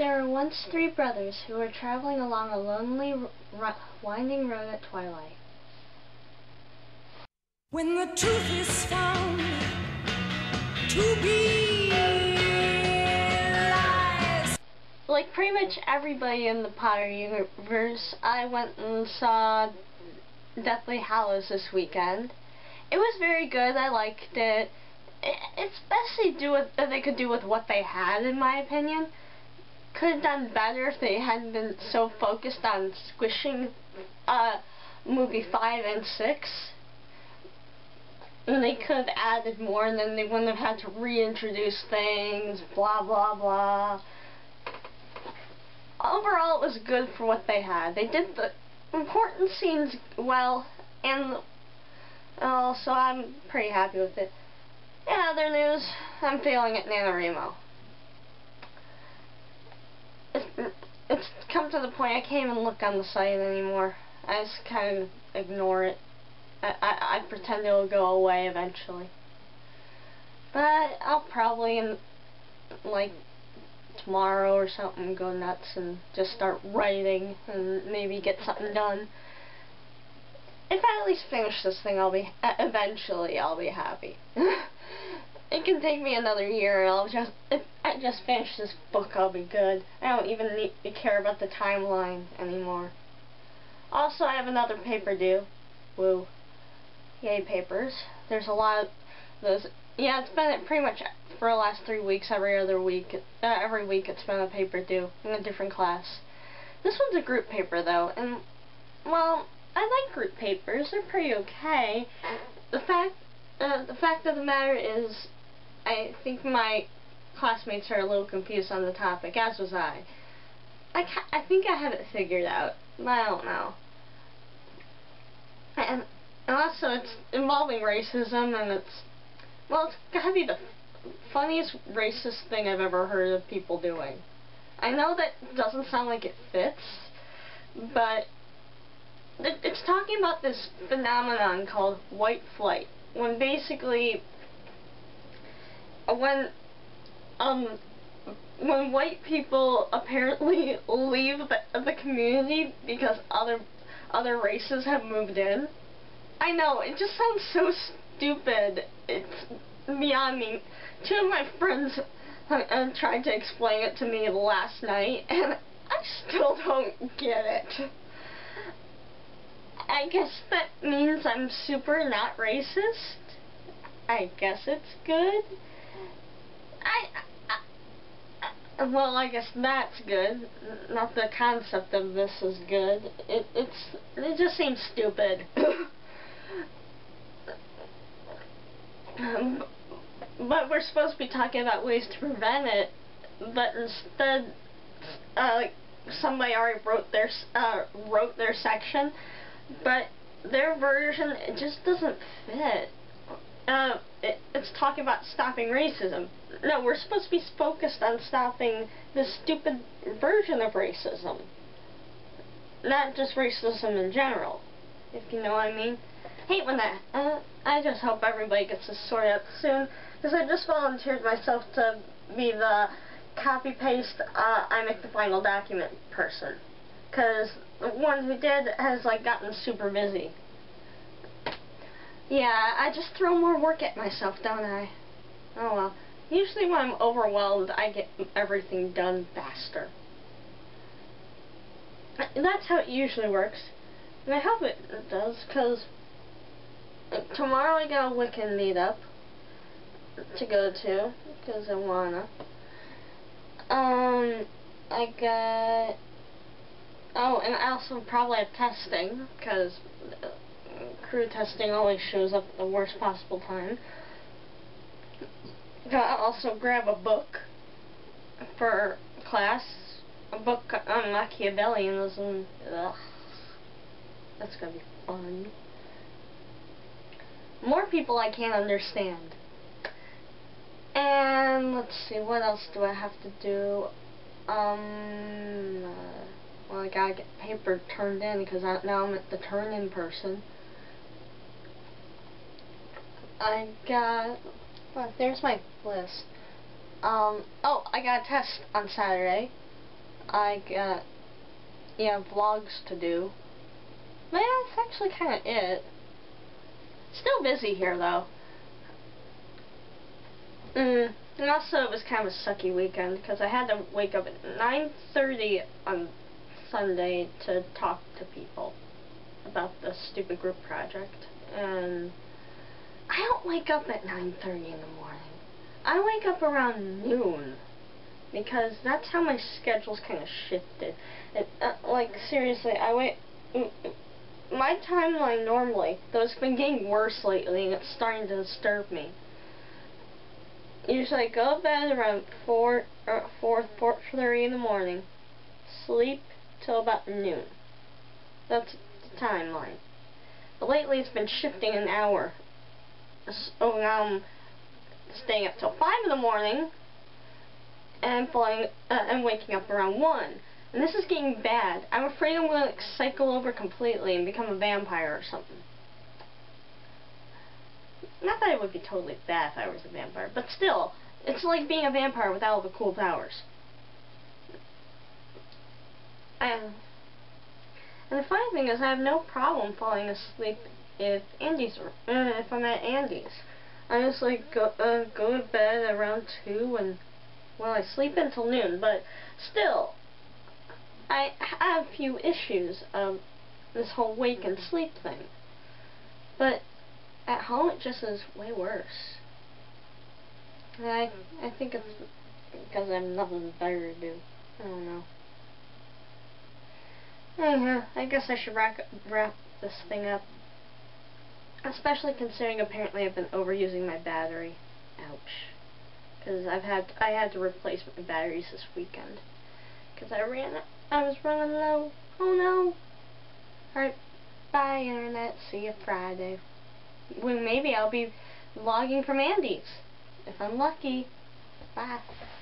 There were once three brothers who were traveling along a lonely, winding road at twilight. When the truth is found to be lies. Like pretty much everybody in the Potter universe, I went and saw Deathly Hallows this weekend. It was very good. I liked it. It's best they do what they could do with what they had, in my opinion could have done better if they hadn't been so focused on squishing uh, movie 5 and 6. And they could have added more and then they wouldn't have had to reintroduce things, blah blah blah. Overall it was good for what they had. They did the important scenes well and also I'm pretty happy with it. In other news, I'm failing at NaNoWriMo it's come to the point I can't even look on the site anymore. I just kind of ignore it. I, I, I pretend it'll go away eventually. But I'll probably, in, like, tomorrow or something, go nuts and just start writing and maybe get something done. If I at least finish this thing, I'll be, eventually I'll be happy. it can take me another year and I'll just, if I just finished this book, I'll be good. I don't even need to care about the timeline anymore. Also, I have another paper due. Woo. Yay, papers. There's a lot of those. Yeah, it's been pretty much for the last three weeks, every other week. Uh, every week it's been a paper due in a different class. This one's a group paper, though, and, well, I like group papers. They're pretty okay. The fact, uh, the fact of the matter is, I think my classmates are a little confused on the topic, as was I. I, I think I have it figured out, I don't know. And, and also, it's involving racism, and it's, well, it's gotta be the funniest racist thing I've ever heard of people doing. I know that doesn't sound like it fits, but it's talking about this phenomenon called white flight, when basically when um when white people apparently leave the, the community because other other races have moved in. I know, it just sounds so stupid. It's beyond me. Two of my friends uh, tried to explain it to me last night, and I still don't get it. I guess that means I'm super not racist. I guess it's good. I, I, well, I guess that's good. Not the concept of this is good. It, it's, it just seems stupid. um, but we're supposed to be talking about ways to prevent it, but instead, uh, somebody already wrote their, uh, wrote their section, but their version, it just doesn't fit. Uh, it, it's talking about stopping racism. No, we're supposed to be focused on stopping this stupid version of racism. Not just racism in general, if you know what I mean. hate when that. Uh, I just hope everybody gets this sorted out soon, because I just volunteered myself to be the copy-paste, uh, I make the final document person. Because the one who did has, like, gotten super busy. Yeah, I just throw more work at myself, don't I? Oh well. Usually when I'm overwhelmed, I get everything done faster. That's how it usually works. And I hope it does, because tomorrow I got a Wiccan meetup to go to, because I wanna. Um, I got... Oh, and I also probably have testing, because crew testing always shows up at the worst possible time. Gotta also grab a book for class. A book on Machiavellianism. Ugh. That's gonna be fun. More people I can't understand. And let's see, what else do I have to do? Um, uh, well, I gotta get paper turned in because now I'm at the turn-in person. I got, well, there's my list. Um, oh, I got a test on Saturday. I got, yeah, vlogs to do. But yeah, that's actually kind of it. Still busy here, though. Mm, and also, it was kind of a sucky weekend, because I had to wake up at 9.30 on Sunday to talk to people about the stupid group project. And I don't wake up at 9.30 in the morning. I wake up around noon because that's how my schedule's kind of shifted. It, uh, like seriously, I wait. My timeline normally, though it's been getting worse lately, and it's starting to disturb me. Usually, I go to bed around four, or four, four thirty in the morning, sleep till about noon. That's the timeline. But lately, it's been shifting an hour. So now I'm staying up till 5 in the morning and falling uh, and waking up around 1. And this is getting bad. I'm afraid I'm going to like, cycle over completely and become a vampire or something. Not that it would be totally bad if I was a vampire, but still, it's like being a vampire without all the cool powers. And, and the funny thing is I have no problem falling asleep if Andy's, uh, if I'm at Andy's. I just like go uh, go to bed around two and well I sleep until noon, but still I have a few issues of this whole wake and sleep thing. But at home it just is way worse. And I I think it's because I have nothing better to do. I don't know. Anyhow, I guess I should wrap wrap this thing up. Especially considering apparently I've been overusing my battery. Ouch. Because I've had I had to replace my batteries this weekend. Because I ran I was running low. Oh no. Alright. Bye internet. See you Friday. Well maybe I'll be logging from Andy's. If I'm lucky. Bye.